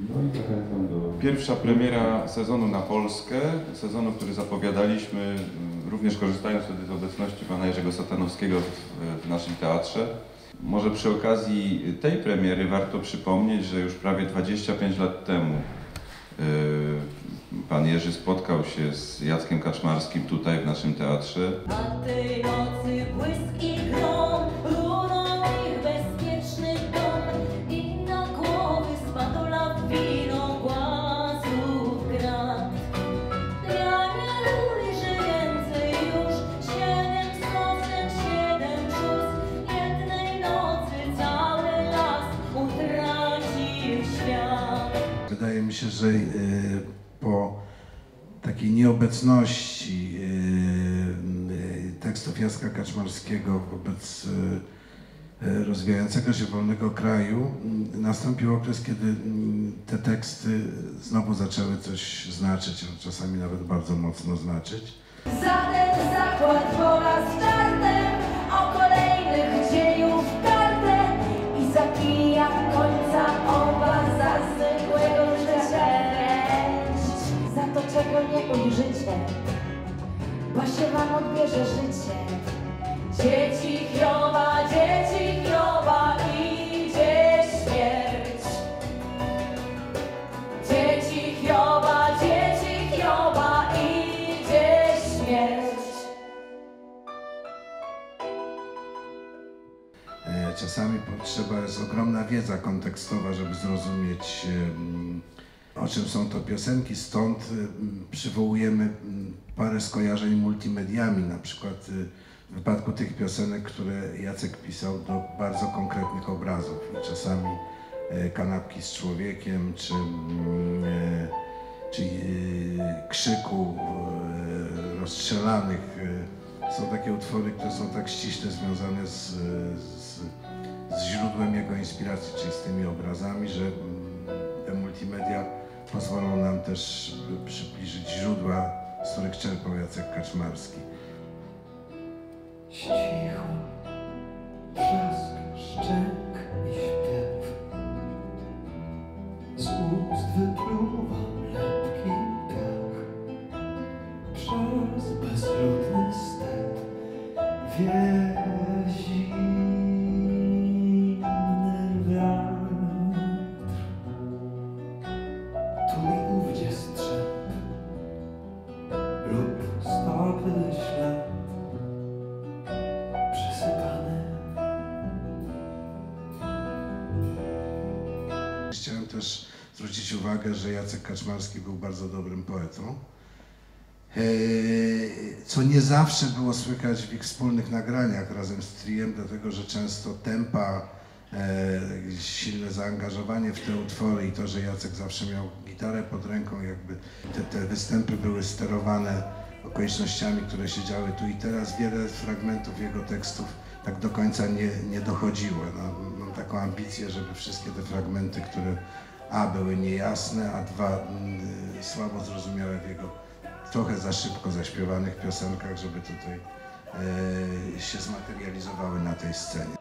No i zachęcam do... Pierwsza premiera sezonu na Polskę, sezonu, który zapowiadaliśmy, y, również korzystając wtedy z obecności pana Jerzego Satanowskiego w, w naszym teatrze. Może przy okazji tej premiery warto przypomnieć, że już prawie 25 lat temu y, pan Jerzy spotkał się z Jackiem Kaczmarskim tutaj w naszym teatrze. A tej nocy Się, że e, po takiej nieobecności e, e, tekstów Jacka Kaczmarskiego wobec rozwijającego się wolnego kraju nastąpił okres, kiedy te teksty znowu zaczęły coś znaczyć, a czasami nawet bardzo mocno znaczyć. Zakład po raz nie ujrzycie Bo się wam odbierze życie. Dzieci Hioba, dzieci Hioba Idzie śmierć. Dzieci Hioba, dzieci Hioba, idzie śmierć. E, Czasami potrzeba jest ogromna wiedza kontekstowa, żeby zrozumieć, o czym są to piosenki. Stąd em, przywołujemy em, parę skojarzeń multimediami, na przykład y, w wypadku tych piosenek, które Jacek pisał do bardzo konkretnych obrazów. I czasami kanapki z człowiekiem, czy, mm, e, czy krzyku rozstrzelanych. Są takie utwory, które są tak ściśle związane z, z, z źródłem jego inspiracji, czyli z tymi obrazami, że mm, te multimedia pozwolą nam też przybliżyć źródła, z których czerpał Jacek Kaczmarski. Cicho, trzask, szczęk i śpiew. Z ust wypluwam lekki dech. Przez bezludny step wieje też zwrócić uwagę, że Jacek Kaczmarski był bardzo dobrym poetą, Eee, co nie zawsze było słychać w ich wspólnych nagraniach razem z Triem, dlatego że często tempa, eee, silne zaangażowanie w te utwory i to, że Jacek zawsze miał gitarę pod ręką, jakby te, te występy były sterowane okolicznościami, które się działy tu i teraz. Wiele fragmentów jego tekstów tak do końca nie, nie dochodziło. No, taką ambicję, żeby wszystkie te fragmenty, które a były niejasne, a dwa mm, słabo zrozumiałe w jego trochę za szybko zaśpiewanych piosenkach, żeby tutaj e, się zmaterializowały na tej scenie.